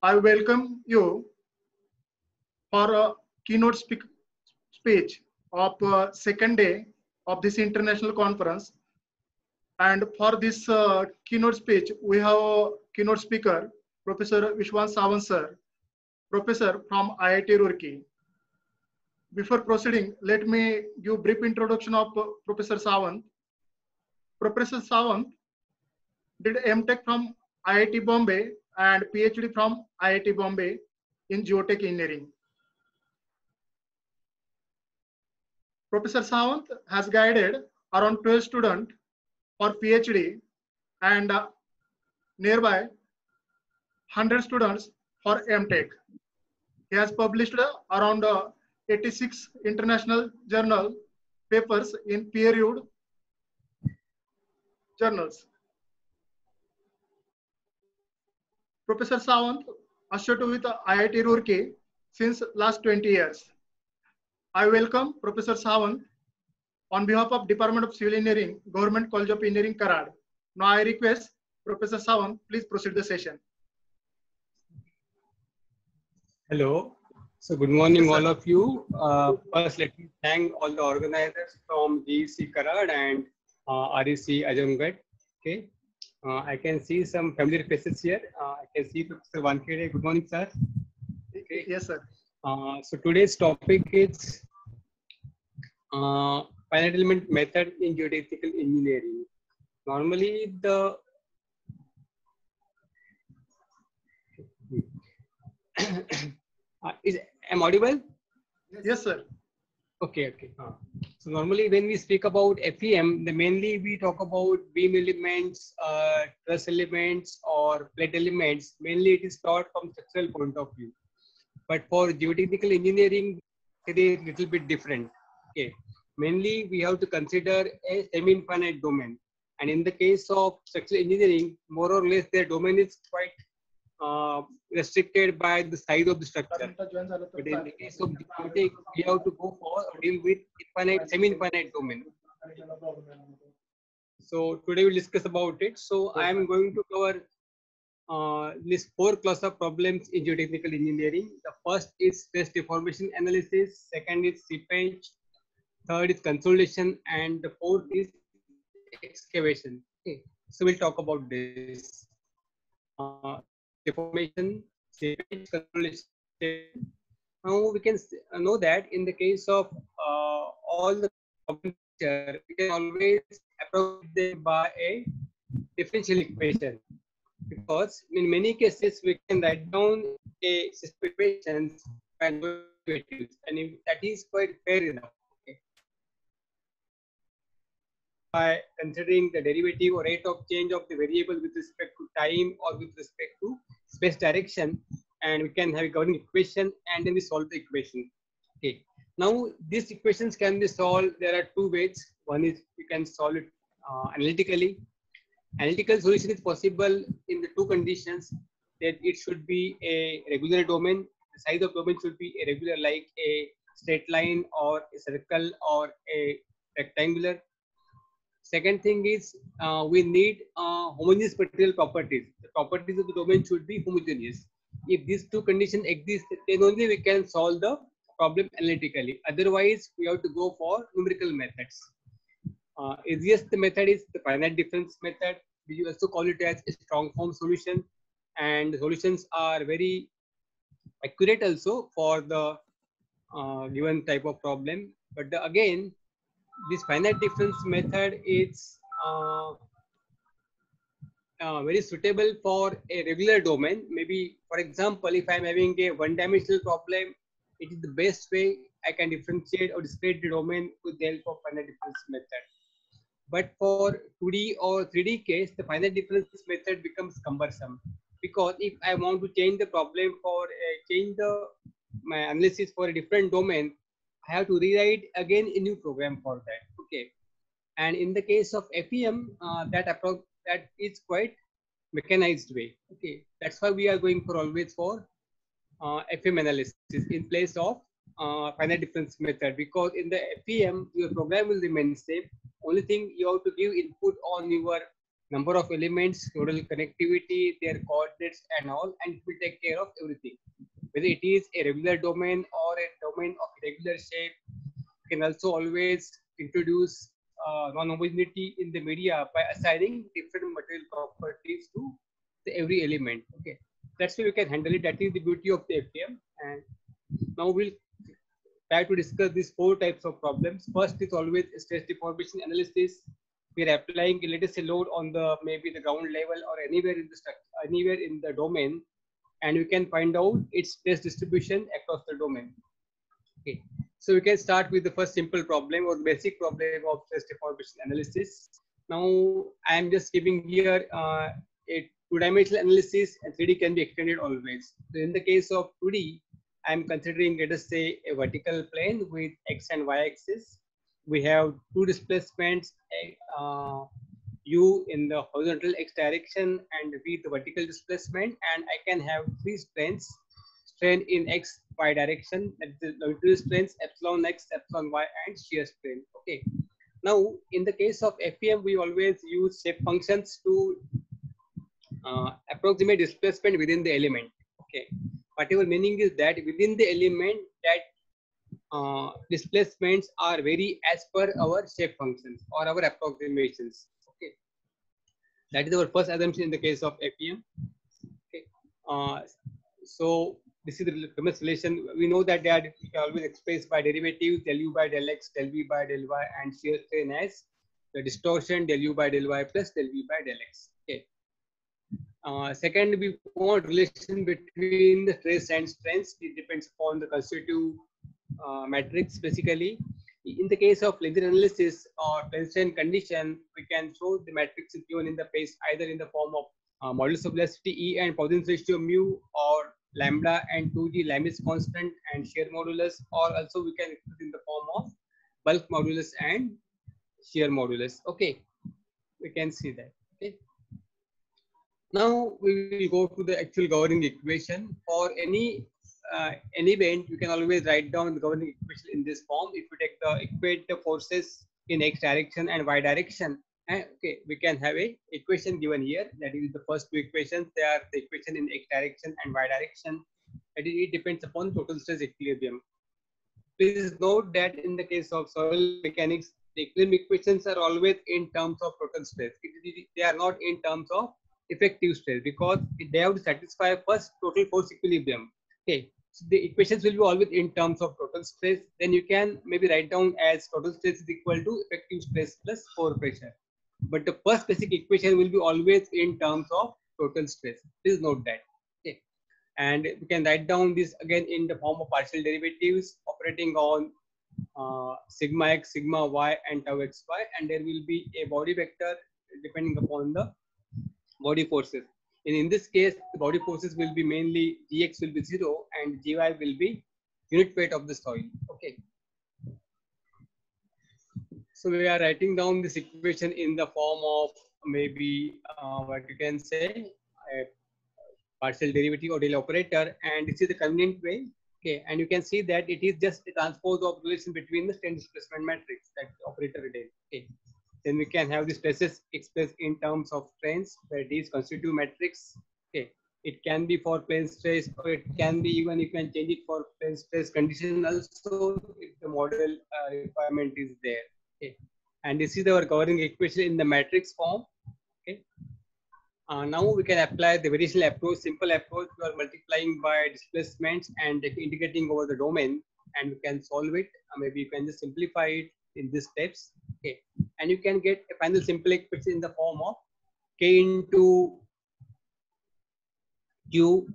I welcome you for a keynote speak, speech of uh, second day of this international conference. And for this uh, keynote speech, we have a keynote speaker, Professor Vishwas Sawant sir, professor from IIT Roorkee. Before proceeding, let me give brief introduction of uh, Professor Sawant. Professor Sawant did MTech from IIT Bombay and PhD from IIT Bombay in geotech engineering. Professor Sawant has guided around 12 students for PhD and uh, nearby 100 students for MTech. He has published uh, around uh, 86 international journal papers in peer-reviewed journals. Professor Sawant associated with IIT Roorkee since last 20 years. I welcome Professor Sawant on behalf of Department of Civil Engineering, Government College of Engineering, Karad. Now I request Professor Sawant, please proceed the session. Hello. So good morning, Yes, all of you. Uh, first, let me thank all the organizers from GEC Karad and uh, REC Ajamgarh. Okay. Uh, I can see some familiar faces here. Uh, I can see Professor Vankede. Good morning, sir. Okay. Yes, sir. Uh, so today's topic is uh, finite element method in geotechnical engineering. Normally, the uh, is am audible? Yes, sir. Okay, okay. Uh, so normally when we speak about FEM, the mainly we talk about beam elements, uh, truss elements, or plate elements. Mainly it is taught from structural point of view. But for geotechnical engineering, it is little bit different. Okay. Mainly we have to consider a semi-infinite domain. And in the case of structural engineering, more or less their domain is quite uh, restricted by the size of the structure. But in the case of geotech, we have to go for or deal with infinite, semi-infinite domain. So today we'll discuss about it. So I am going to cover uh, this four class of problems in geotechnical engineering. The first is stress deformation analysis. Second is seepage. Third is consolidation, and the fourth is excavation. Okay, so we'll talk about this. Uh, deformation, seepage. Now we can uh, know that in the case of uh, all the problems we can always approach them by a differential equation because in many cases we can write down a system equations and and that is quite fair enough. Okay. By considering the derivative or rate of change of the variable with respect to time or with respect to space direction, and we can have a governing equation and then we solve the equation. Okay. Now these equations can be solved. There are two ways. One is we can solve it uh, analytically. Analytical solution is possible in the two conditions that it should be a regular domain. The size of domain should be a regular, like a straight line or a circle or a rectangular. Second thing is uh, we need uh, homogeneous material properties. The properties of the domain should be homogeneous. If these two conditions exist, then only we can solve the problem analytically. Otherwise, we have to go for numerical methods. Uh, easiest method is the finite difference method. We also call it as a strong form solution. And solutions are very accurate also for the uh, given type of problem. But the- again, this finite difference method is uh, uh, very suitable for a regular domain. Maybe, for example, if I'm having a one-dimensional problem, it is the best way I can differentiate or discrete the domain with the help of finite difference method. But for 2D or 3D case, the finite difference method becomes cumbersome because if I want to change the problem for uh, change the my analysis for a different domain, I have to rewrite again a new program for that. Okay, and in the case of FEM, uh, that approach that is quite mechanized way. Okay, that's why we are going for always for uh, FEM analysis in place of uh, finite difference method because in the FEM your program will remain same. Only thing you have to give input on your number of elements, total connectivity, their coordinates and all, and it will take care of everything. Whether it is a regular domain or a domain of regular shape, can also always introduce uh, non-homogeneity in the media by assigning different material properties to every element. Okay, that's how you can handle it. That is the beauty of the FDM. And now we'll try to discuss these four types of problems. First is always stress deformation analysis. We're applying, let us say, load on the maybe the ground level or anywhere in the structure, anywhere in the domain, and we can find out its stress distribution across the domain. Okay, so we can start with the first simple problem or basic problem of stress deformation analysis. Now I am just giving here uh, a two-dimensional analysis, and 3D can be extended always. So in the case of 2D, I'm considering, let us say, a vertical plane with x and y axis. We have two displacements, uh, u in the horizontal x direction and v the vertical displacement, and I can have three strains, strain in x, y direction, that is the two strains, epsilon x, epsilon y, and shear strain. Okay. Now, in the case of FEM, we always use shape functions to uh, approximate displacement within the element. Okay whatever meaning is that within the element that uh, displacements are very as per our shape functions or our approximations. That is our first assumption in the case of FEM. Okay, uh, so this is the famous relation. We know that they are always expressed by derivatives del u by del x, del v by del y, and shear strain as the distortion del u by del y plus del v by del x. Okay. Uh, second, we want relation between the stress and strains. It depends upon the constitutive uh, matrix basically. In the case of linear analysis or strain condition, we can show the matrix given in the space either in the form of uh, modulus of elasticity E and Poisson's ratio mu or lambda and 2G Lamé's constant and shear modulus or also we can put in the form of bulk modulus and shear modulus. Okay, we can see that. Okay. Now we will go to the actual governing equation. For any uh, any event, you can always write down the governing equation in this form. If you take the equate the forces in x direction and y direction, and okay, we can have a equation given here. That is the first two equations. They are the equation in x direction and y direction. That is, it depends upon total stress equilibrium. Please note that in the case of soil mechanics, the equilibrium equations are always in terms of total stress. They are not in terms of effective stress because they have to satisfy first total force equilibrium. Okay, the equations will be always in terms of total stress. Then you can maybe write down as total stress is equal to effective stress plus pore pressure. But the first basic equation will be always in terms of total stress. Please note that. Okay, and we can write down this again in the form of partial derivatives operating on uh, sigma x, sigma y, and tau xy, and there will be a body vector depending upon the body forces. And in this case, the body forces will be mainly Gx will be zero and Gy will be unit weight of the soil. Okay. So we are writing down this equation in the form of maybe uh, what you can say a partial derivative or del operator, and this is the convenient way. Okay, and you can see that it is just a transpose of relation between the strain displacement matrix that operator did. Okay, then we can have the stresses expressed in terms of strains where these constitutive matrix. Okay, it can be for plane stress or it can be even you can change it for plane stress condition also if the model uh, requirement is there. Okay, and this is our governing equation in the matrix form. Okay. Uh, now we can apply the variational approach, simple approach. We are multiplying by displacements and integrating over the domain, and we can solve it. Uh, maybe you can just simplify it in these steps. Okay, and you can get a final simple equation in the form of k into q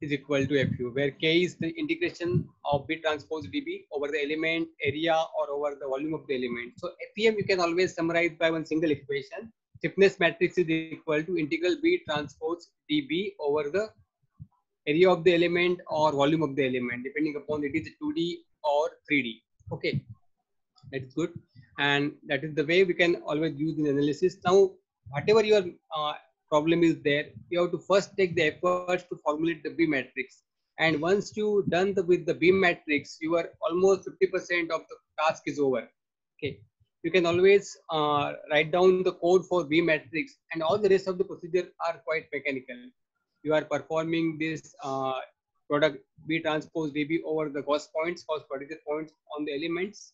is equal to fu, where k is the integration of b transpose db over the element area or over the volume of the element. So FEM you can always summarize by one single equation. Stiffness matrix is equal to integral b transpose db over the area of the element or volume of the element, depending upon it is 2D or 3D. Okay, that's good and that is the way we can always use in analysis. Now, whatever your uh, problem is there, you have to first take the efforts to formulate the B matrix. And once you done the, with the B matrix, you are almost 50% of the task is over. Okay. you can always uh, write down the code for B matrix and all the rest of the procedure are quite mechanical. You are performing this uh, product B transpose DB over the Gauss points, Gauss particle points on the elements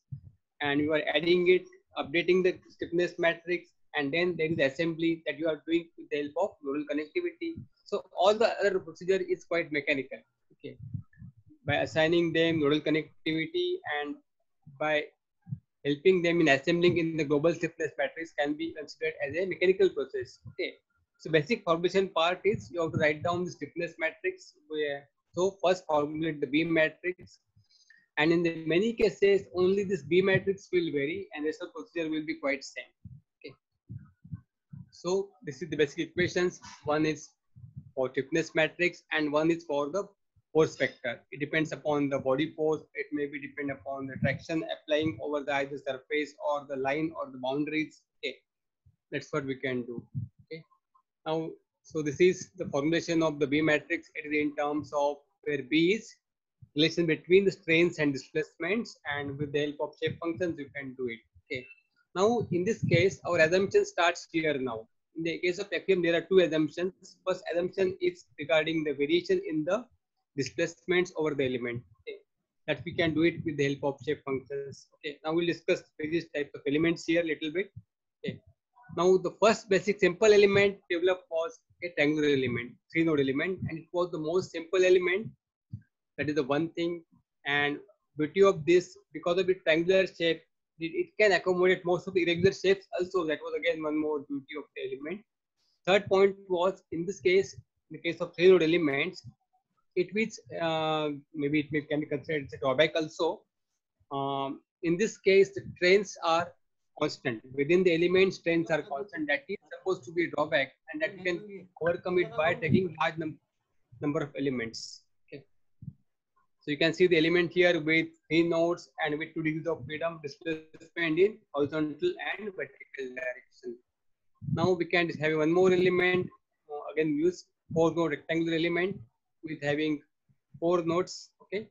and you are adding it, updating the stiffness matrix and then there is assembly that you are doing with the help of nodal connectivity. So all the other procedure is quite mechanical. Okay. By assigning them nodal connectivity and by helping them in assembling in the global stiffness matrix can be considered as a mechanical process. Okay. So basic formulation part is you have to write down the stiffness matrix. So first formulate the B matrix. And in the many cases, only this B matrix will vary and rest of the procedure will be quite same. Okay. So this is the basic equations. One is for stiffness matrix and one is for the force vector. It depends upon the body force. It may be depend upon the traction applying over the either surface or the line or the boundaries. Okay, that's what we can do. Okay, now so this is the formulation of the B matrix. It is in terms of where B is relation between the strains and displacements, and with the help of shape functions you can do it. Okay. Now in this case, our assumption starts here now. In the case of FEM, there are two assumptions. First assumption is regarding the variation in the displacements over the element. Okay. That we can do it with the help of shape functions. Okay. Now we'll discuss various types of elements here a little bit. Okay. Now the first basic simple element developed was a triangular element, three node element, and it was the most simple element. That is the one thing. And beauty of this, because of its triangular shape, it, can accommodate most of the irregular shapes also. That was again one more beauty of the element. Third point was in this case, in the case of three node elements, it which uh, maybe it may, can be considered as a drawback also. Um, in this case, the strains are constant. Within the elements, strains are constant. That is supposed to be a drawback, and that you can overcome it by taking large num number of elements. So you can see the element here with three nodes and with two degrees of freedom displacement in horizontal and vertical direction. Now we can have one more element. Uh, again, use four node rectangular element with having four nodes, okay,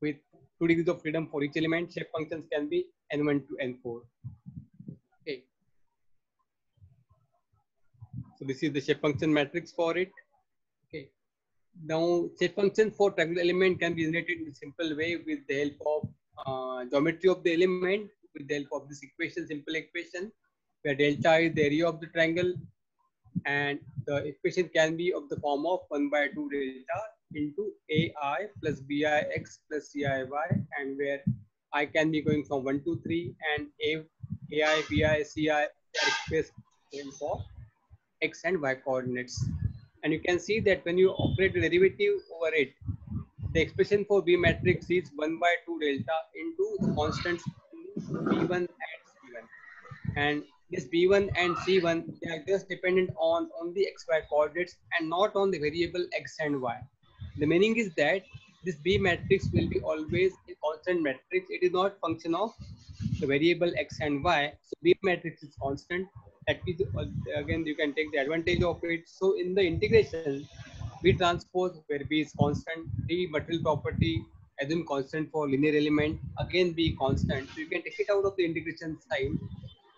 with two degrees of freedom for each element. Shape functions can be n1 to n4. Okay. So this is the shape function matrix for it. Now shape function for triangular element can be generated in a simple way with the help of uh, geometry of the element with the help of this equation, simple equation, where delta is the area of the triangle and the equation can be of the form of 1 by 2 delta into ai plus bix plus ciy and where i can be going from 1 to 3 and a ai bi ci are expressed for x and y coordinates and you can see that when you operate the derivative over it the expression for b matrix is 1 by 2 delta into the constants b1 and c1 and this b1 and c1 they are just dependent on only xy coordinates and not on the variable x and y. The meaning is that this b matrix will be always a constant matrix. It is not function of the variable x and y. So b matrix is constant that is again you can take the advantage of it. So in the integration b transpose where b is constant d material property assume constant for linear element. Again b constant. So you can take it out of the integration sign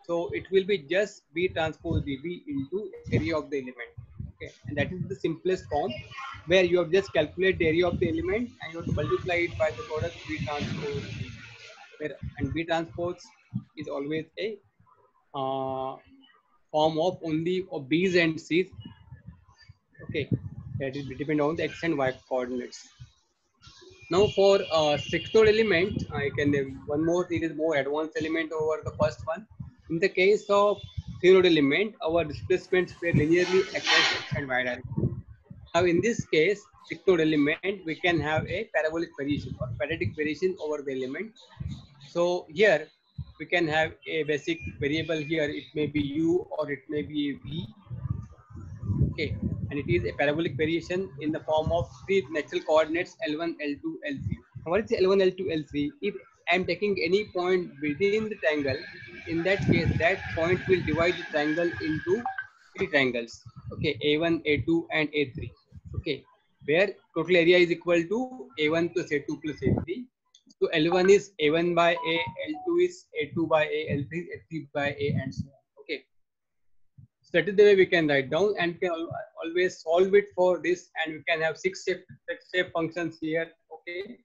so it will be just B transpose dB into area of the element. Okay, and that is the simplest form where you have just calculate the area of the element and you have to multiply it by the product B transpose. Where and B transpose is always a uh, form of only of B's and C's. Okay, that is depend on the X and Y coordinates. Now for uh, sixth node element, I can one more. It is more advanced element over the first one. In the case of node element, our displacements were linearly across x and y direction. Now in this case, node element, we can have a parabolic variation or quadratic variation over the element. So here we can have a basic variable here. It may be u or it may be v. Okay, and it is a parabolic variation in the form of three natural coordinates L1, L2, L3. Now, what is L1, L2, L3? If I am taking any point within the triangle, in that case, that point will divide the triangle into three triangles. Okay, A1, A2, and A3. Okay, where total area is equal to A1 plus A2 plus A3. So L1 is A1 by A, L2 is A2 by A, L3 is A3 by A, and so on. Okay. So that is the way we can write down and can always solve it for this, and we can have six six functions here. Okay.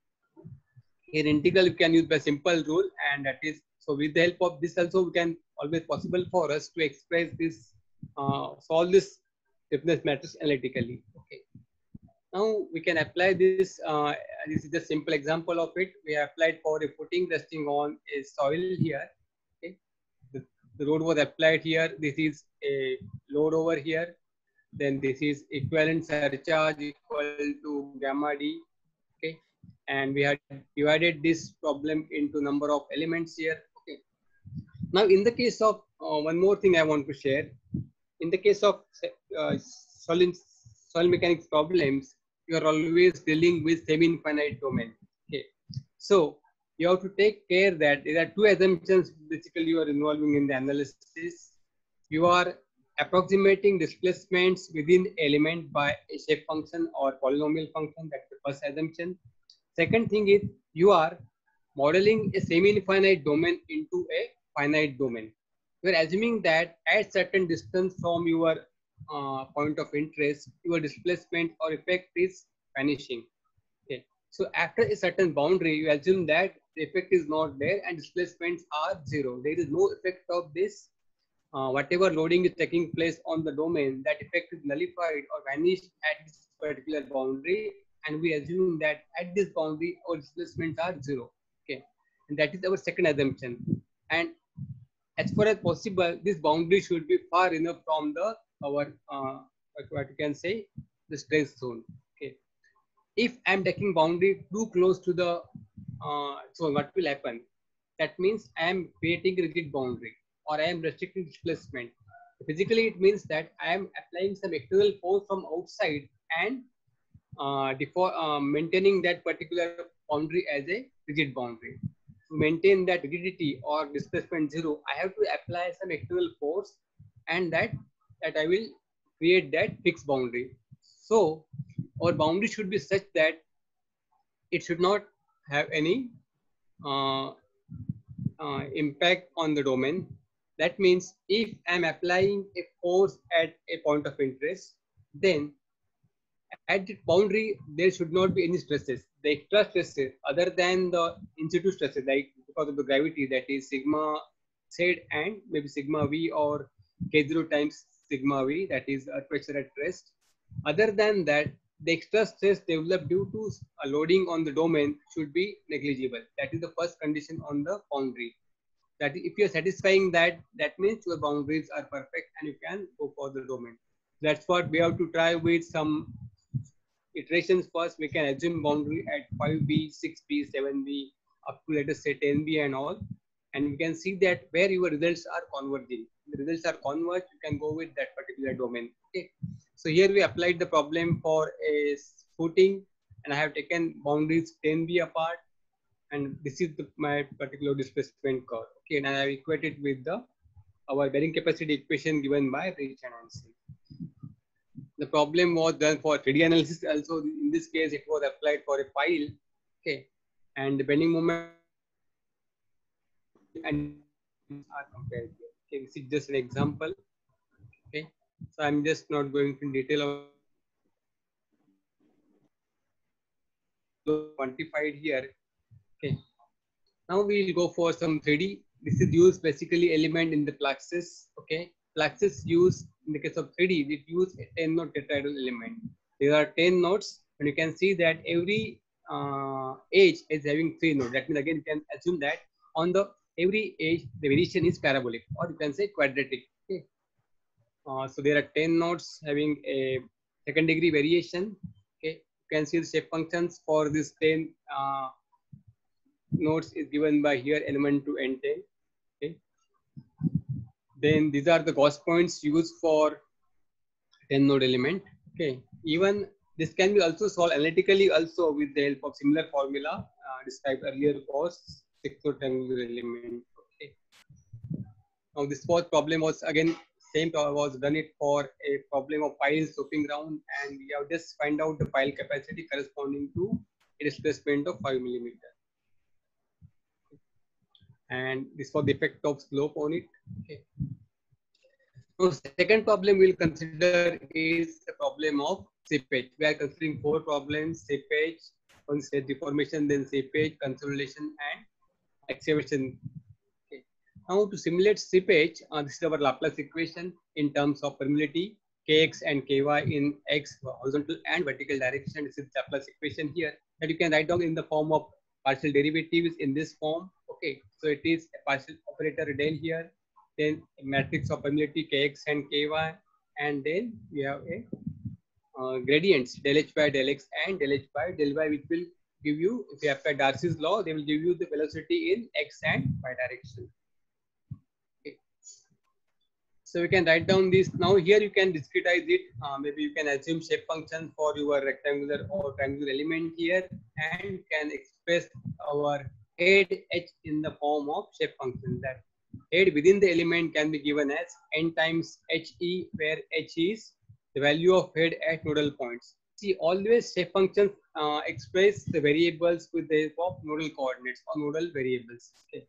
Here integral we can use by simple rule, and that is so with the help of this also we can always possible for us to express this, uh, solve this stiffness matrix analytically. Okay. Now we can apply this. Uh, this is a simple example of it. We applied for a footing resting on a soil here. Okay. The, the load was applied here. This is a load over here. Then this is equivalent surcharge equal to gamma d. Okay. And we had divided this problem into number of elements here. Okay. Now in the case of uh, one more thing I want to share. In the case of uh, soil, soil mechanics problems, you are always dealing with semi-infinite domain. Okay. So you have to take care that there are two assumptions basically you are involving in the analysis. You are approximating displacements within element by a shape function or polynomial function. That's the first assumption. Second thing is you are modeling a semi-infinite domain into a finite domain. You are assuming that at certain distance from your uh, point of interest, your displacement or effect is vanishing. Okay. So after a certain boundary, you assume that the effect is not there and displacements are zero. There is no effect of this. Uh, whatever loading is taking place on the domain, that effect is nullified or vanished at this particular boundary. And we assume that at this boundary, our displacements are zero. Okay. And that is our second assumption. And as far as possible, this boundary should be far enough from the our uh, what you can say the stress zone okay. If i'm taking boundary too close to the uh, so what will happen? That means i am creating rigid boundary or i am restricting displacement. Physically it means that i am applying some external force from outside and uh, before uh, maintaining that particular boundary as a rigid boundary. To maintain that rigidity or displacement zero i have to apply some external force and that that I will create that fixed boundary. So our boundary should be such that it should not have any uh, uh, impact on the domain. That means if I'm applying a force at a point of interest, then at the boundary, there should not be any stresses. The extra stresses other than the in situ stresses, like because of the gravity, that is sigma z and maybe sigma v or k0 times sigma v, that is earth pressure at rest. Other than that, the extra stress developed due to a loading on the domain should be negligible. That is the first condition on the boundary. That if you are satisfying that, that means your boundaries are perfect and you can go for the domain. That's what we have to try with some iterations first. We can assume boundary at 5b, 6b, 7b, up to let us say 10b and all. And we can see that where your results are converging the results are converged, you can go with that particular domain. Okay. So here we applied the problem for a footing and I have taken boundaries 10b apart and this is the, my particular displacement curve. Okay, and I have equated with the our bearing capacity equation given by Brinch Hansen. The problem was done for 3D analysis also. In this case, it was applied for a pile. Okay, and the bending moment and are compared here. Okay, this is just an example. Okay, so I'm just not going into detail of quantified here. Okay, now we'll go for some 3D. This is used basically element in the Plaxis. Okay, Plaxis use in the case of 3D, it use a 10 node tetrahedral element. There are 10 nodes, and you can see that every uh, edge is having three nodes. That means again, you can assume that on the every edge the variation is parabolic or you can say quadratic. Okay. Uh, so there are 10 nodes having a second degree variation. Okay. You can see the shape functions for this 10 uh, nodes is given by here element to n10. Okay. Then these are the Gauss points used for 10 node element. Okay. Even this can be also solved analytically also with the help of similar formula uh, described earlier Gauss element. Okay. Now this fourth problem was again same was done it for a problem of pile sloping ground and we have just find out the pile capacity corresponding to a displacement of 5 millimeter. and this was the effect of slope on it. Okay. So second problem we'll consider is the problem of seepage. We are considering four problems, seepage, one deformation, then seepage, consolidation, and excavation. Okay. Now to simulate seepage, uh, this is our Laplace equation in terms of permeability, kx and ky in x horizontal and vertical direction. This is Laplace equation here that you can write down in the form of partial derivatives in this form. Okay, so it is a partial operator del here, then a matrix of permeability kx and ky, and then we have a uh, gradients del h by del x and del h by del y, which will give you, if you apply Darcy's law, they will give you the velocity in x and y direction. So we can write down this. Now here you can discretize it. Uh, maybe you can assume shape function for your rectangular or triangular element here and can express our head h in the form of shape function that head within the element can be given as n times he where h is the value of head at nodal points. See, always shape functions uh, express the variables with the help of nodal coordinates or nodal variables. Okay.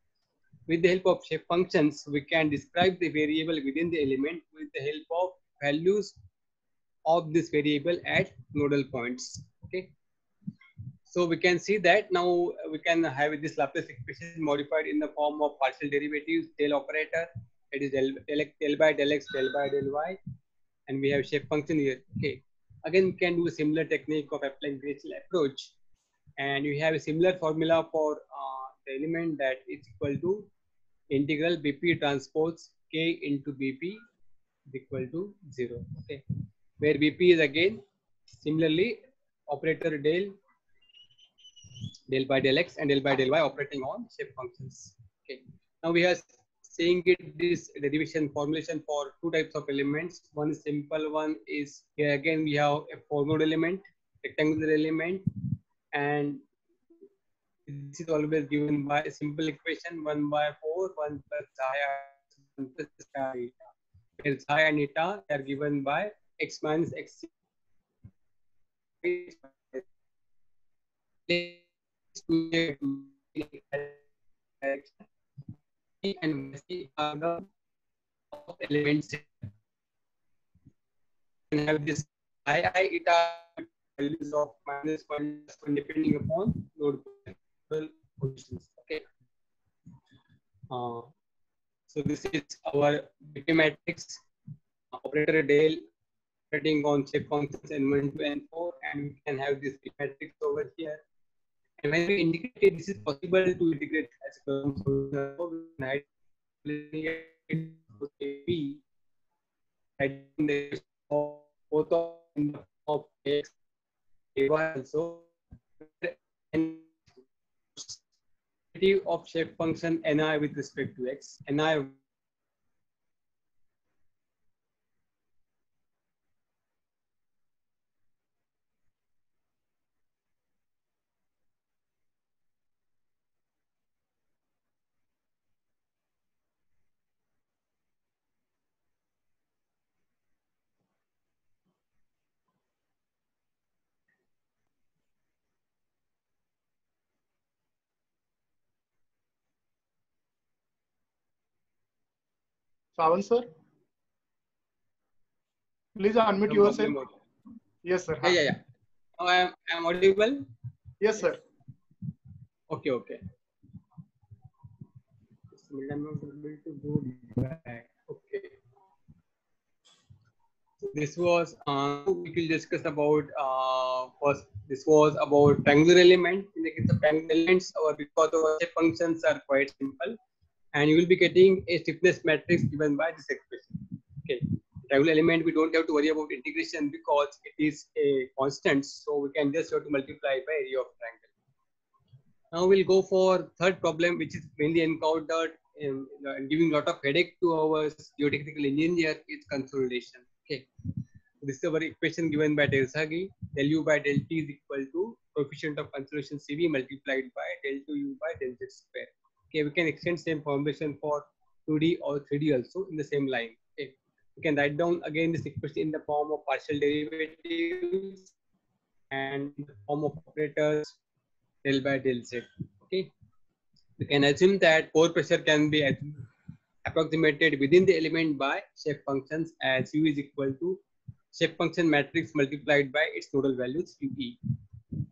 With the help of shape functions, we can describe the variable within the element with the help of values of this variable at nodal points. Okay. So we can see that now we can have this Laplace equation modified in the form of partial derivatives, del operator, it is del, del, del by del x, del by del y, and we have shape function here. Okay. Again, we can do a similar technique of applying Gracil approach. And you have a similar formula for uh, the element that is equal to integral BP transpose K into BP equal to zero. Okay. Where BP is again similarly operator del del by del x and del by del y operating on shape functions. Okay. Now we are saying it this derivation formulation for two types of elements. One simple one is here again we have a node element, rectangular element, and this is always given by a simple equation one by four, one plus psi. Where psi and eta are given by x minus x. and see are the elements and have this i i eta values of minus one depending upon load positions. Okay. Uh, so this is our BP matrix operator del operating on shape functions n1 to n4 and we can have this matrix over here and when we indicate this is possible to integrate as a term, of x, also. Of shape function ni with respect to x, ni Sawant sir, please unmute yourself. Yes, sir. Yeah, yeah, yeah. Now I am, I am audible. Yes, sir. Okay, okay. I'm not able to go back. Okay. This was uh, we will discuss about uh, first. This was about triangular element. In the case of triangular elements, our because our shape functions are quite simple, and you will be getting a stiffness matrix given by this expression. Okay. Triangular element we don't have to worry about integration because it is a constant, so we can just have to multiply by area of triangle. Now we'll go for third problem, which is mainly encountered in giving a lot of headache to our geotechnical engineer is consolidation. Okay. This is our equation given by Terzaghi. Del u by del t is equal to coefficient of consolidation CV multiplied by del 2u by del z square. Okay, we can extend same formulation for 2D or 3D also in the same line. Okay. We can write down again this equation in the form of partial derivatives and the form of operators del by del z. Okay. we can assume that pore pressure can be approximated within the element by shape functions as u is equal to shape function matrix multiplied by its nodal values ue.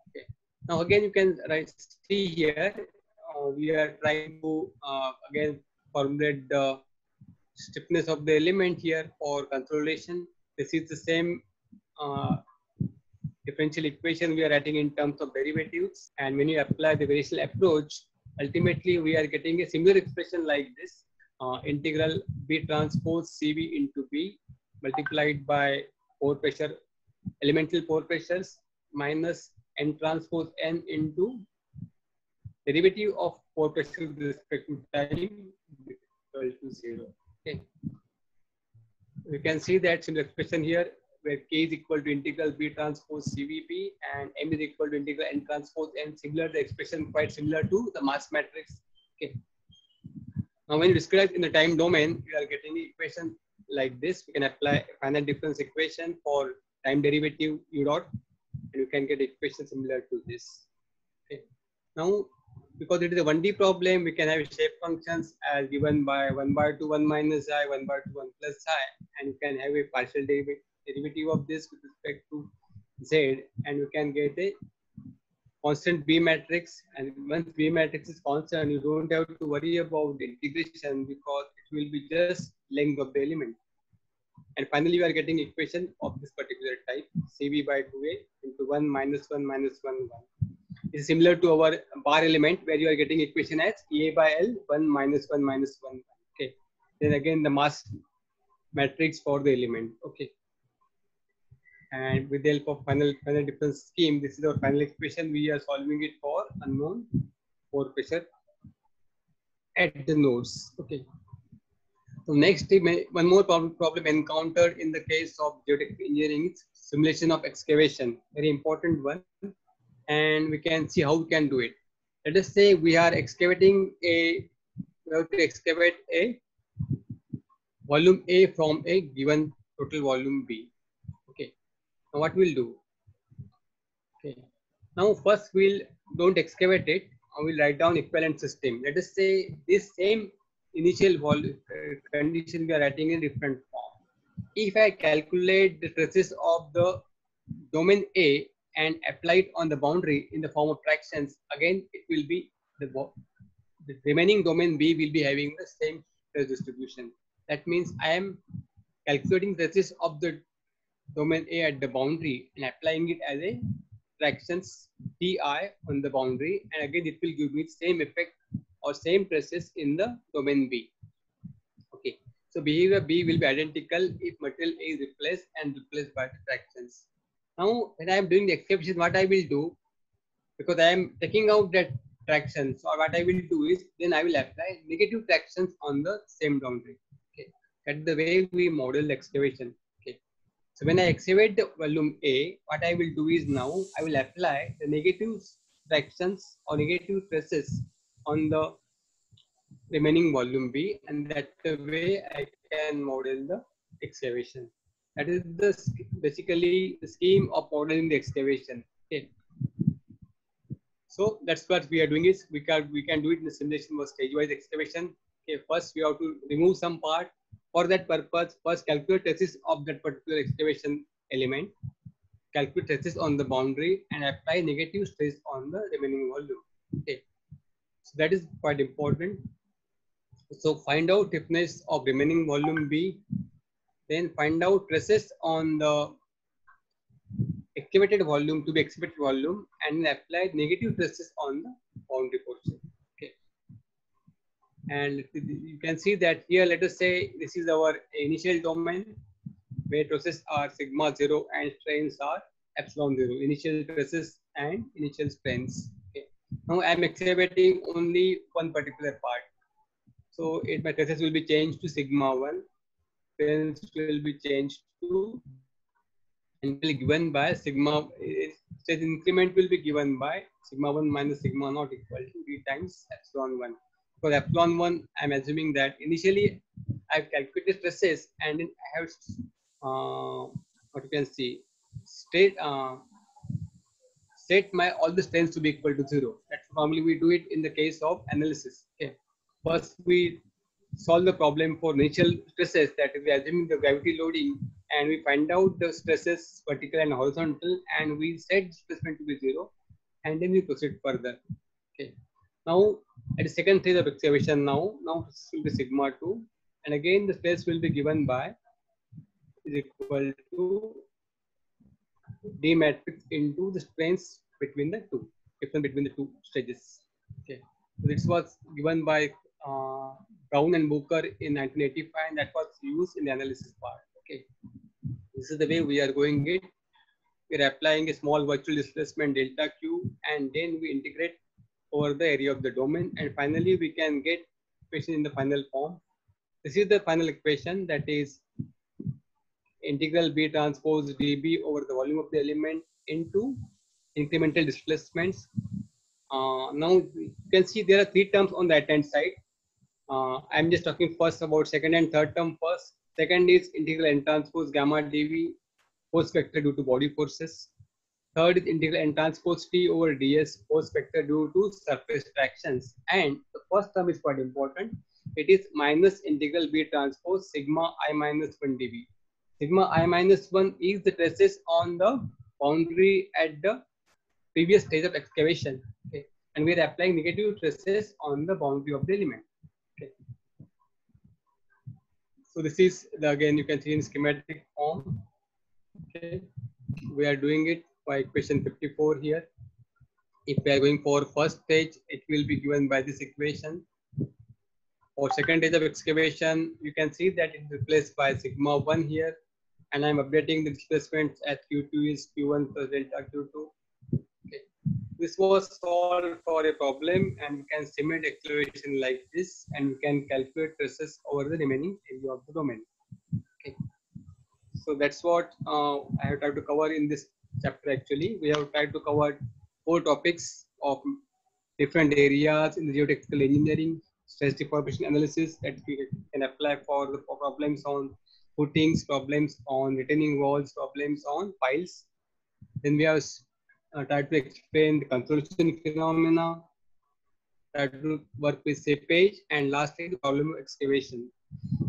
Okay. Now again you can write, see here we are trying to uh, again formulate the stiffness of the element here for consolidation. This is the same uh, differential equation we are writing in terms of derivatives. And when you apply the variational approach, ultimately we are getting a similar expression like this. Uh, integral B transpose CV into B multiplied by pore pressure, elemental pore pressures minus N transpose N into derivative of pore pressure with respect to time equal to zero. Okay. We can see that in the expression here where k is equal to integral b transpose cvp and m is equal to integral n transpose n similar the expression quite similar to the mass matrix. Okay. Now when you describe in the time domain you are getting the equation like this. We can apply finite difference equation for time derivative u dot and you can get equation similar to this. Okay. Now because it is a 1D problem, we can have shape functions as given by 1 by 2, 1 minus i, 1 by 2, 1 plus i, and you can have a partial derivative of this with respect to z, and you can get a constant B matrix. And once B matrix is constant, you don't have to worry about integration because it will be just length of the element. And finally, we are getting equation of this particular type, CB by 2a into 1 minus 1 minus 1, 1 is similar to our bar element where you are getting equation as A by L 1 minus 1 minus 1. Okay. Then again the mass matrix for the element. Okay. And with the help of final final difference scheme, this is our final equation. We are solving it for unknown pore pressure at the nodes. Okay. So next, one more problem, problem encountered in the case of geotechnical engineering is simulation of excavation. Very important one and we can see how we can do it. Let us say we are excavating a, we have to excavate a volume A from a given total volume B. Okay. Now what we'll do? Okay. Now first we'll don't excavate it. I will write down equivalent system. Let us say this same initial volume uh, condition we are writing in different form. If I calculate the stresses of the domain A and applied on the boundary in the form of tractions, again, it will be the, the remaining domain B will be having the same stress distribution. That means I am calculating the stress of the domain A at the boundary and applying it as a tractions Ti on the boundary. And again, it will give me the same effect or same stresses in the domain B. Okay. So behavior B will be identical if material A is replaced and replaced by the tractions. Now, when I am doing the excavation, what I will do, because I am taking out that tractions, or what I will do is, then I will apply negative tractions on the same boundary. Okay, that's the way we model excavation. So when I excavate the volume A, what I will do is now I will apply the negative tractions or negative stresses on the remaining volume B, and that's the way I can model the excavation. That is the basically the scheme of modeling the excavation. Okay. So that's what we are doing is we can we can do it in the simulation for stage-wise excavation. Okay, first we have to remove some part. For that purpose, first calculate stresses of that particular excavation element, calculate stresses on the boundary, and apply negative stress on the remaining volume. Okay, so that is quite important. So find out stiffness of remaining volume B then find out stresses on the excavated volume to be excavated volume and apply negative stresses on the boundary portion. Okay. And you can see that here, let us say this is our initial domain where stresses are sigma zero and strains are epsilon zero, initial stresses and initial strains. Okay. Now I'm excavating only one particular part. So it, my stresses will be changed to sigma one Pens will be changed to and will be given by sigma stage increment will be given by sigma 1 minus sigma naught equal to d times epsilon 1 for epsilon 1 i'm assuming that initially i've calculated stresses and i have uh, what you can see state uh, set my all the strains to be equal to zero that's normally we do it in the case of analysis. Okay. First, we solve the problem for initial stresses that is, we assuming the gravity loading and we find out the stresses vertical and horizontal and we set displacement to be zero and then we proceed further. Okay. Now, at the second stage of excavation now, now this will be sigma 2 and again the stress will be given by is equal to D matrix into the strains between the two, difference between the two stages. Okay, so this was given by uh, Brown and Booker in 1985, and that was used in the analysis part. Okay, this is the way we are going it. We are applying a small virtual displacement delta Q, and then we integrate over the area of the domain, and finally we can get equation in the final form. This is the final equation that is integral B transpose dB over the volume of the element into incremental displacements. Uh, now you can see there are three terms on the right hand side. Uh, I'm just talking first about second and third term first. Second is integral n transpose gamma dV force vector due to body forces. Third is integral n transpose T over ds force vector due to surface tractions. And the first term is quite important. It is minus integral B transpose sigma i minus 1 dV sigma i minus 1 is the stresses on the boundary at the previous stage of excavation. Okay. And we are applying negative stresses on the boundary of the element. Okay. So this is the, again you can see in schematic form. Okay. We are doing it by equation 54 here. If we are going for first stage, it will be given by this equation. For second stage of excavation, you can see that it is replaced by sigma 1 here and I'm updating the displacements at Q2 is Q1 plus delta Q2. This was solved for a problem and we can simulate acceleration like this and we can calculate stresses over the remaining area of the domain. Okay. So that's what uh, I have tried to cover in this chapter actually. We have tried to cover four topics of different areas in the geotechnical engineering, stress deformation analysis that we can apply for the problems on footings, problems on retaining walls, problems on piles. Then we have uh, tried to explain the consolidation phenomena, try to work with seepage, and lastly, the problem of excavation.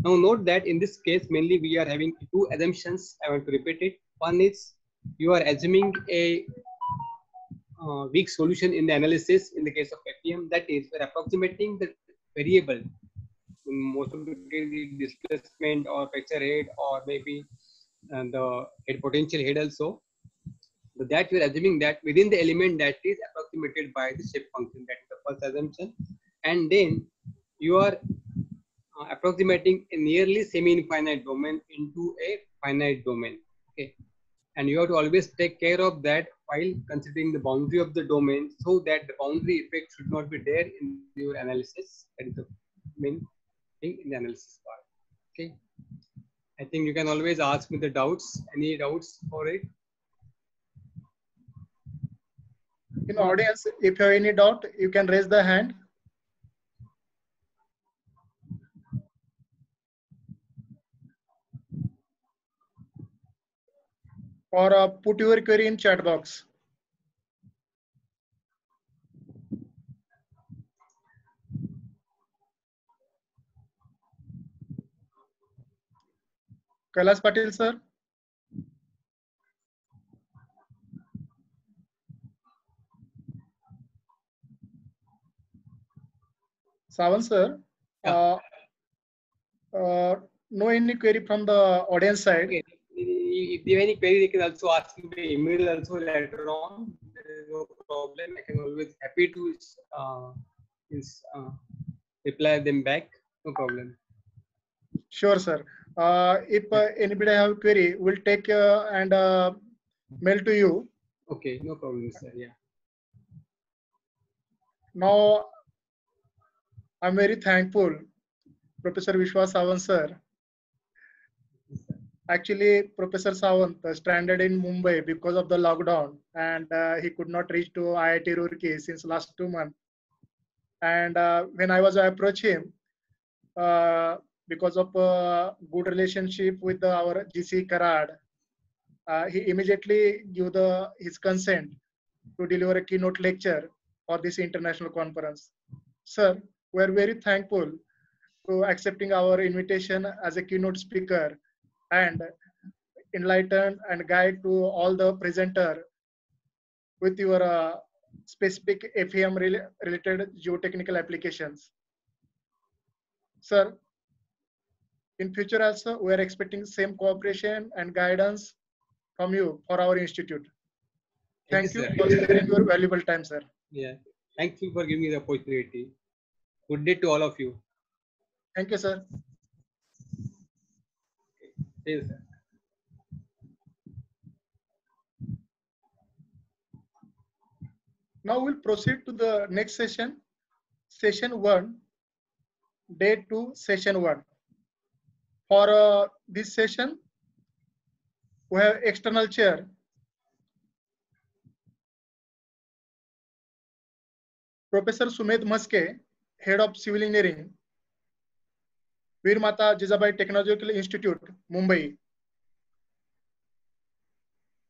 Now note that in this case, mainly we are having two assumptions. I want to repeat it. One is you are assuming a uh, weak solution in the analysis in the case of FEM. That is, we're approximating the variable most of the cases displacement or fracture head or maybe uh, the head potential head also. So that we're assuming that within the element that is approximated by the shape function. That is the first assumption. And then you are uh, approximating a nearly semi-infinite domain into a finite domain. Okay. And you have to always take care of that while considering the boundary of the domain so that the boundary effect should not be there in your analysis. That is the main thing in the analysis part. Okay. I think you can always ask me the doubts. Any doubts for it? In audience, if you have any doubt, you can raise the hand. Or uh, put your query in chat box. Kailash Patil, sir. Sawant, sir. Yeah. Uh, uh, no any query from the audience side. Okay. If they have any query, they can also ask me by email also later on. There is no problem. I can always happy to uh, is, uh, reply them back. No problem. Sure, sir. Uh, if uh, anybody have query, we'll take uh, and uh, mail to you. Okay, no problem, sir. Yeah. Now, I'm very thankful, Professor Vishwas Sawant, sir. Actually, Professor Sawant uh, stranded in Mumbai because of the lockdown, and uh, he could not reach to IIT Roorkee since last two months. And uh, when I was approach him, uh, because of uh, good relationship with our GC Karad, uh, he immediately gave the his consent to deliver a keynote lecture for this international conference. Sir, we are very thankful to accepting our invitation as a keynote speaker and enlighten and guide to all the presenter with your uh, specific FEM rela- related geotechnical applications. Sir, in future also, we are expecting same cooperation and guidance from you for our institute. Thank, you sir. for sparing your valuable time, sir. Yeah. Thank you for giving me the opportunity. Good day to all of you. Thank you, sir. See you, sir. Now we'll proceed to the next session, session one, day two, session one. For uh, this session, we have external chair. Professor Sumedh Maske, Head of Civil Engineering, Veer Mata Jijabai Technological Institute, Mumbai.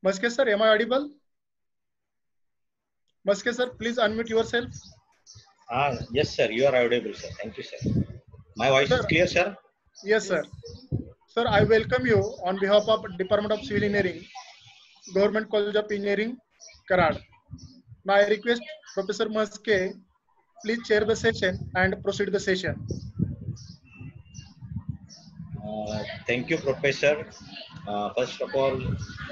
Maske sir, am I audible? Maske sir, please unmute yourself. Ah, yes, sir. You are audible, sir. Thank you, sir. My voice Sir. is clear, sir. Yes, sir. Sir, I welcome you on behalf of Department of Civil Engineering, Government College of Engineering, Karad. Now I request Professor Maske, please chair the session and proceed the session. Uh, thank you, Professor. Uh, first of all,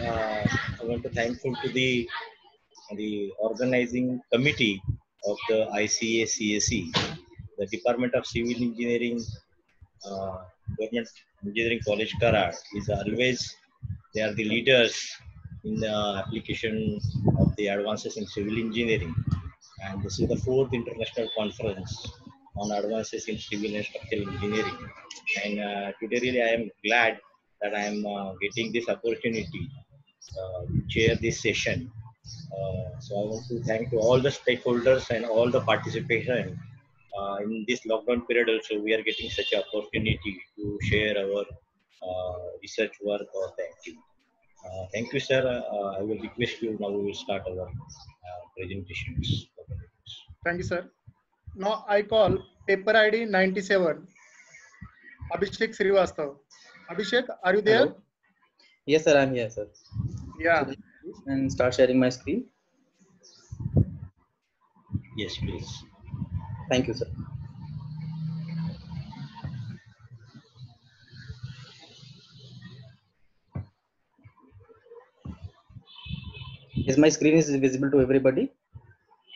uh, I want to thankful to the the organizing committee of the ICACSE, the Department of Civil Engineering, uh, Government Engineering College Karad is always they are the leaders in the application of the advances in civil engineering. And this is the fourth international conference on advances in civil and structural engineering. And uh, today, really, I am glad that I am uh, getting this opportunity uh, to chair this session. Uh, so I want to thank to all the stakeholders and all the participation. Uh, in this lockdown period also, we are getting such an opportunity to share our uh, research work or activity. Uh, thank you, sir. I will request you now we will start our presentations. Thank you, sir. Now I call paper ID 97, Abhishek Srivastav. Abhishek, are you there? Hello. Yes, sir, I'm here, sir. Yeah. And start sharing my screen. Yes, please. Thank you, sir. Is my screen is visible to everybody?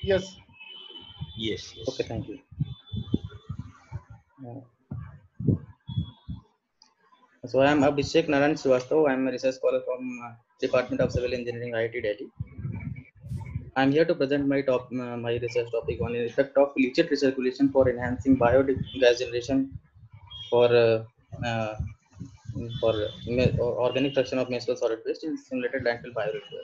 Yes. Yes, yes. Okay, thank you. Uh, So I am Abhishek Naran Srivastav. I am a research scholar from uh, Department of Civil Engineering, IIT Delhi. I am here to present my top uh, my research topic on effect of leachate recirculation for enhancing biogas generation for uh, uh, for organic fraction of municipal solid waste in simulated landfill bioreactor.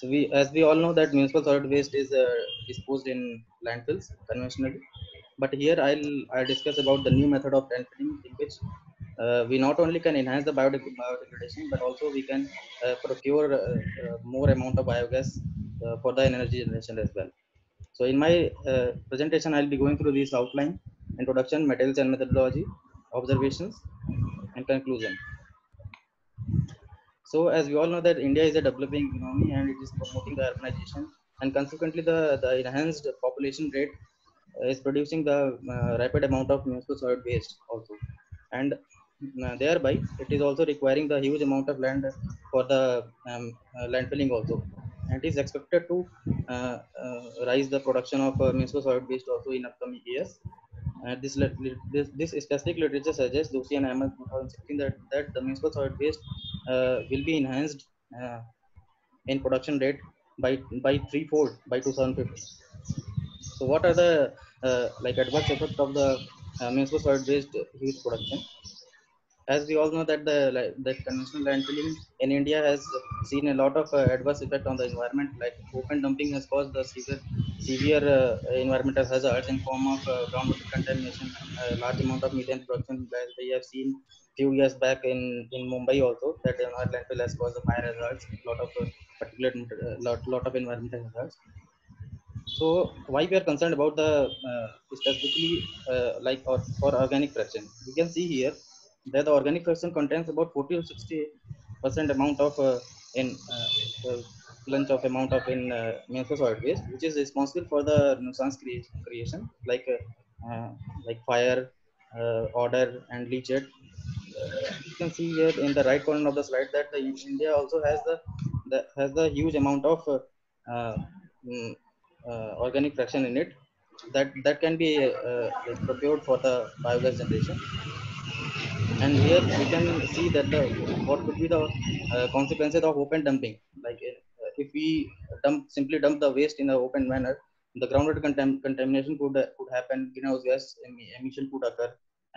So we, as we all know, that municipal solid waste is uh, disposed in landfills conventionally. But here I'll I'll discuss about the new method of landfilling in which uh, we not only can enhance the biodegradation, but also we can uh, procure uh, uh, more amount of biogas uh, for the energy generation as well. So in my uh, presentation, I'll be going through this outline, introduction, materials and methodology, observations, and conclusion. So as we all know that India is a developing economy and it is promoting the urbanization and consequently the, the enhanced population rate uh, is producing the uh, rapid amount of municipal solid waste also. And uh, thereby it is also requiring the huge amount of land for the um, uh, landfilling also. And it is expected to uh, uh, rise the production of municipal solid waste also in upcoming years. Uh, this, this this specific literature suggests Doshi and Ahmed 2016 that, that the municipal solid waste uh, will be enhanced uh, in production rate by by threefold by 2050. So what are the uh, like adverse effects of the uh, municipal solid waste huge production? As we all know that the the conventional landfilling in India has seen a lot of uh, adverse effect on the environment. Like open dumping has caused the severe severe uh, environmental hazards in form of uh, groundwater contamination, a large amount of methane production. As we have seen few years back in in Mumbai also that our landfill has caused fire hazards, lot of uh, particulate, uh, lot lot of environmental hazards. So why we are concerned about the uh, specifically like or for organic fraction? We can see here that the organic fraction contains about 40 to 60 percent amount of uh, in uh, lunch of amount of in uh, solid waste, which is responsible for the nuisance crea- creation like uh, uh, like fire, uh, odor, and leachate. you can see here in the right corner of the slide that the India also has the, the has the huge amount of uh, uh, mm, uh, organic fraction in it that that can be uh, procured for the biogas generation and here we can see that the what could be the uh, consequences of open dumping like uh, if we dump simply dump the waste in an open manner the groundwater contam- contamination could uh, could happen greenhouse gas em- emission could occur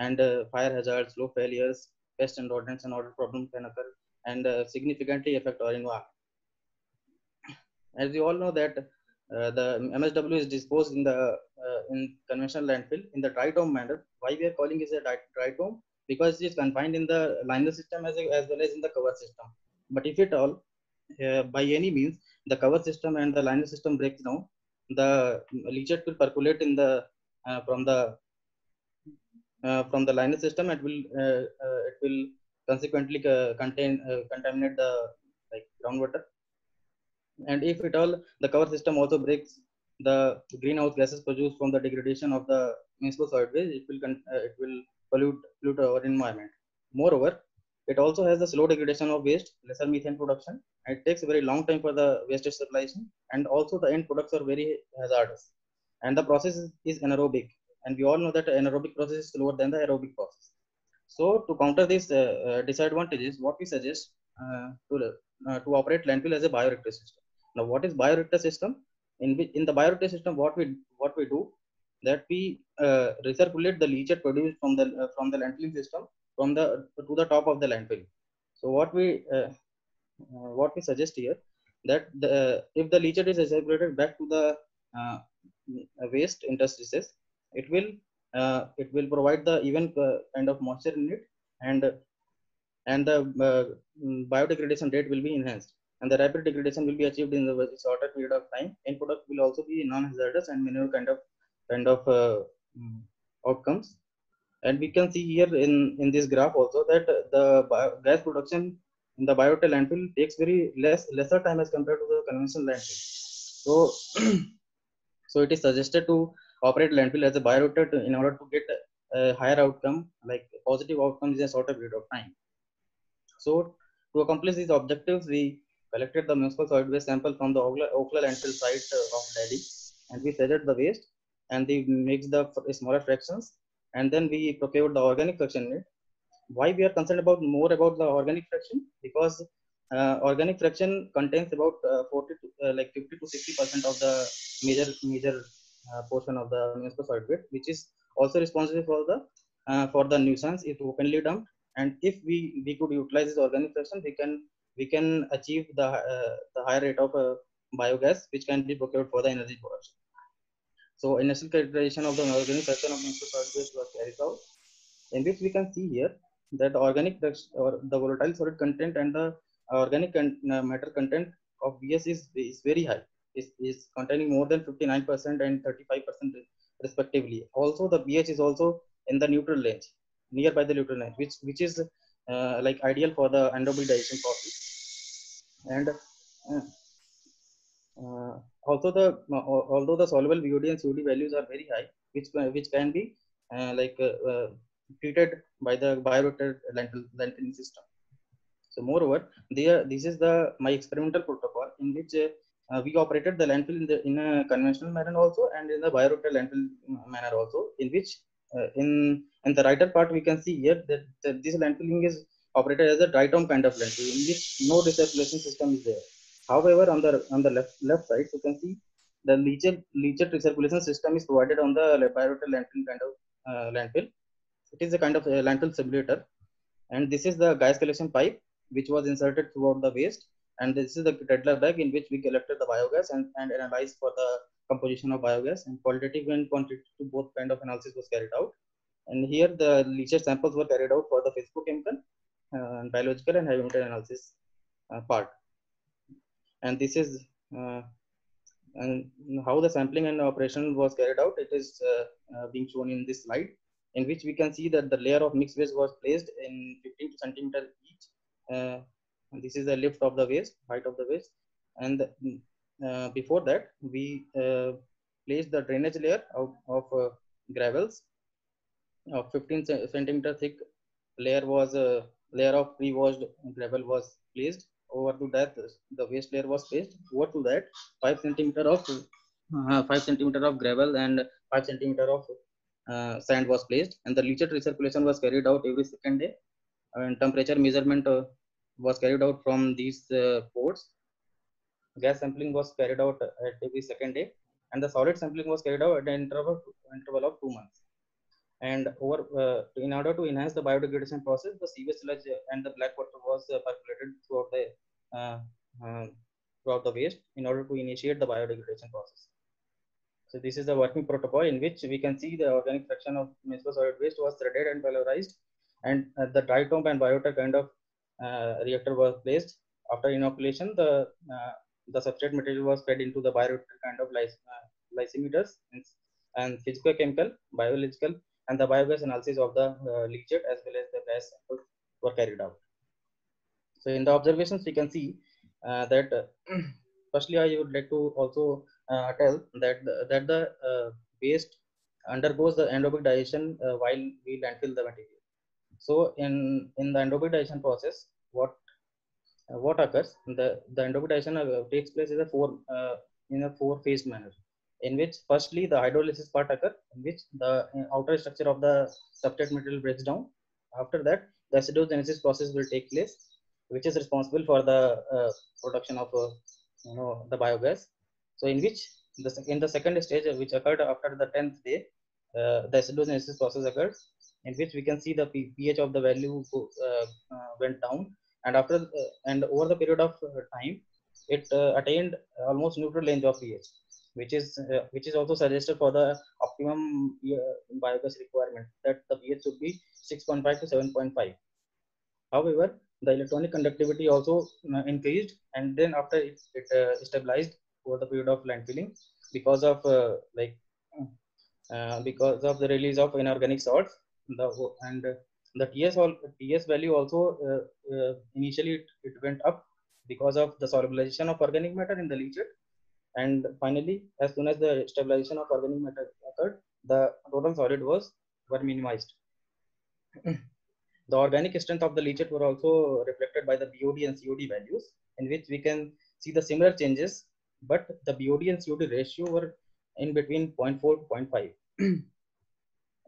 and uh, fire hazards low failures pest and rodents and other problems can occur and uh, significantly affect our environment as you all know that uh, the MSW is disposed in the uh, in conventional landfill in the dry tomb manner. Why we are calling it a dry, dry tomb? Because it is confined in the liner system as, as well as in the cover system. But if at all, uh, by any means, the cover system and the liner system breaks down, the leachate will percolate in the uh, from the uh, from the liner system. It will uh, uh, it will consequently uh, contain contaminate the like groundwater and if at all the cover system also breaks the greenhouse gases produced from the degradation of the municipal solid waste it will it will pollute pollute our environment. Moreover it also has the slow degradation of waste lesser methane production and it takes a very long time for the waste stabilization and also the end products are very hazardous. And the process is, is anaerobic and we all know that anaerobic process is slower than the aerobic process. So to counter these uh, uh, disadvantages what we suggest uh, to, uh, to operate landfill as a bioreactor system. Now, what is bioreactor system? In in the bioreactor system, what we what we do that we uh, recirculate the leachate produced from the uh, from the landfilling system from the to the top of the landfill. So what we uh, uh, what we suggest here that the, if the leachate is recirculated back to the uh, waste interstices, it will uh, it will provide the even uh, kind of moisture in it and and the uh, biodegradation rate will be enhanced and the rapid degradation will be achieved in very shorter period of time. End product will also be non-hazardous and minimal kind of kind of uh, outcomes. And we can see here in in this graph also that the bio- gas production in the bioreactor landfill takes very less lesser time as compared to the conventional landfill. So so it is suggested to operate landfill as a to, in order to get a higher outcome like positive outcomes in a shorter period of time. So to accomplish these objectives, we collected the municipal solid waste sample from the Okla, Okhla landfill site uh, of Delhi and we measured the waste and we mixed the smaller fractions and then we procure the organic fraction. Why we are concerned about more about the organic fraction? Because uh, organic fraction contains about uh, 40 to, uh, like 50 to 60 percent of the major major uh, portion of the municipal waste, which is also responsible for the uh, for the nuisance if openly dumped. And if we we could utilize this organic fraction, we can we can achieve the uh, the higher rate of biogas which can be procured for the energy production. So initial characterization of the organic fraction of municipal solid was carried out, in this we can see here that the organic or the volatile solid content and the organic con- uh, matter content of VS is, is very high. Is is containing more than 59% and 35% respectively. Also, the pH is also in the neutral range, nearby the neutral range, which which is uh, like ideal for the anaerobic digestion process and uh, uh, also the uh, although the soluble BOD and COD values are very high, which which can be uh, like uh, uh, treated by the bioreactor landfilling system. So moreover, this is the my experimental protocol in which uh, we operated the landfill in the in a conventional manner also and in the bioreactor landfill manner also, in which uh, in in the writer part we can see here that, that this landfilling is operated as a dry kind of landfill in which no recirculation system is there. However, on the on the left left side you can see the leachate leachate recirculation system is provided on the bioreactor landfill kind of uh, landfill. It is a kind of a landfill simulator, and this is the gas collection pipe which was inserted throughout the waste, and this is the Tedlar bag in which we collected the biogas and, and analyzed for the composition of biogas and qualitative and quantitative both kind of analysis was carried out. And here the leachate samples were carried out for the physicochemical, uh, biological and heavy metal analysis uh, part. And this is uh, And how the sampling and operation was carried out, it is uh, uh, being shown in this slide, in which we can see that the layer of mixed waste was placed in 15 centimeter each. Uh, this is the lift of the waste, height of the waste. And uh, before that, we uh, placed the drainage layer of, of uh, gravels of 15 centimeter thick layer was a layer of pre-washed gravel was placed over to that the waste layer was placed over to that 5 centimeter of uh, 5 centimeter of gravel and 5 centimeter of uh, sand was placed. And the leachate recirculation was carried out every second day. And temperature measurement uh, was carried out from these uh, ports. Gas sampling was carried out at every second day. And the solid sampling was carried out at an interval, interval of two months and over uh, in order to enhance the biodegradation process the sewage sludge and the black water was uh, percolated throughout the uh, uh, throughout the waste in order to initiate the biodegradation process. So this is the working protocol in which we can see the organic fraction of municipal solid waste was threaded and valorized. And uh, the dry tomb and biota kind of uh, reactor was placed. After inoculation the uh, the substrate material was fed into the bioreactor kind of lys- lysimeters and, and physicochemical biological and the biogas analysis of the uh, leachate as well as the gas samples were carried out. So in the observations, we can see uh, that uh, firstly, I would like to also uh, tell that the, that the uh, waste undergoes the endogenic digestion uh, while we landfill the material. So in in the endogenic digestion process, what what occurs? The the endogenic digestion takes place in a four in a four phase manner in which firstly the hydrolysis part occur in which the uh, outer structure of the substrate material breaks down. After that the acidogenesis process will take place which is responsible for the uh, production of uh, you know the biogas. So in which the in the second stage uh, which occurred after the 10th day uh, the acidogenesis process occurred in which we can see the ph of the value uh, went down. And after and over the period of time it attained almost neutral range of ph which is uh, which is also suggested for the optimum uh, biogas requirement that the pH should be 6.5 to 7.5. However, the electronic conductivity also uh, increased, and then after it, it uh, stabilized over the period of landfilling because of uh, like uh, because of the release of inorganic salts. The and uh, the TS all TS value also uh, uh, initially it, it went up because of the solubilization of organic matter in the leachate and finally as soon as the stabilization of organic matter occurred the total solid was were minimized. The organic strength of the leachate were also reflected by the BOD and COD values in which we can see the similar changes but the BOD and COD ratio were in between 0.4 to 0.5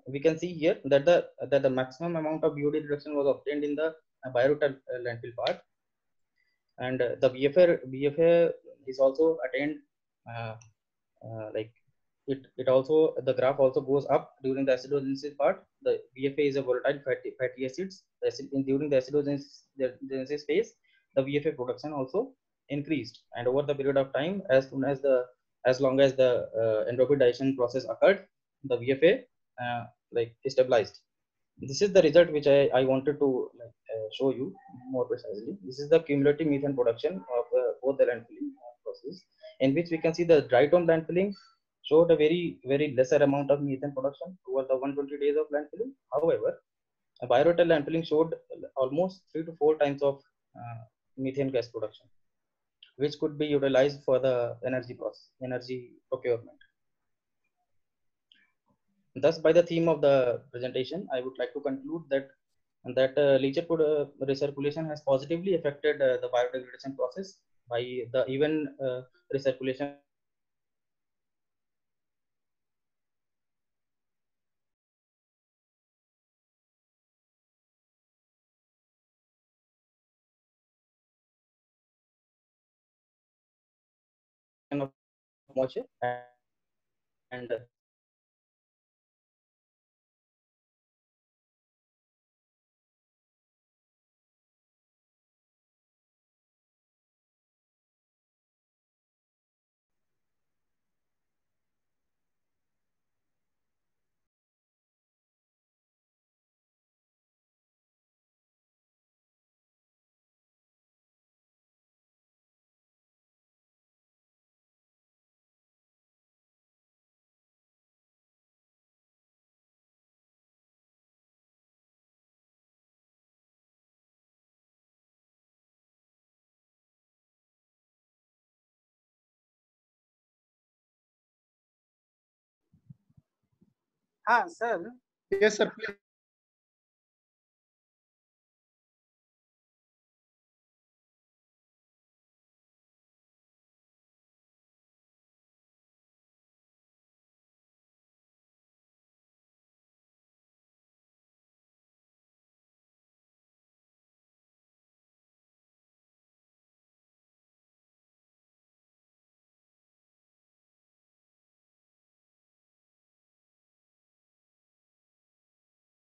we can see here that the that the maximum amount of BOD reduction was obtained in the uh, landfill part. And uh, the VFA VFA is also attained like it it also the graph also goes up during the acidogenesis part. The VFA is a volatile fatty, fatty acids. The acid, in, during the acidogenesis phase the VFA production also increased. And over the period of time as soon as the as long as the uh, endogenic digestion process occurred the VFA uh, like stabilized. This is the result which I, I wanted to like, uh, show you more precisely. This is the cumulative methane production of uh, both the landfilling process, in which we can see the dry tomb landfilling showed a very very lesser amount of methane production over the 120 days of landfilling. However, a bioreactor landfilling showed almost three to four times of uh, methane gas production, which could be utilized for the energy process, energy procurement. Thus, by the theme of the presentation, I would like to conclude that that uh, leachate uh, recirculation has positively affected uh, the biodegradation process by the even uh, recirculation. Of moisture and Ah, sir. Yes,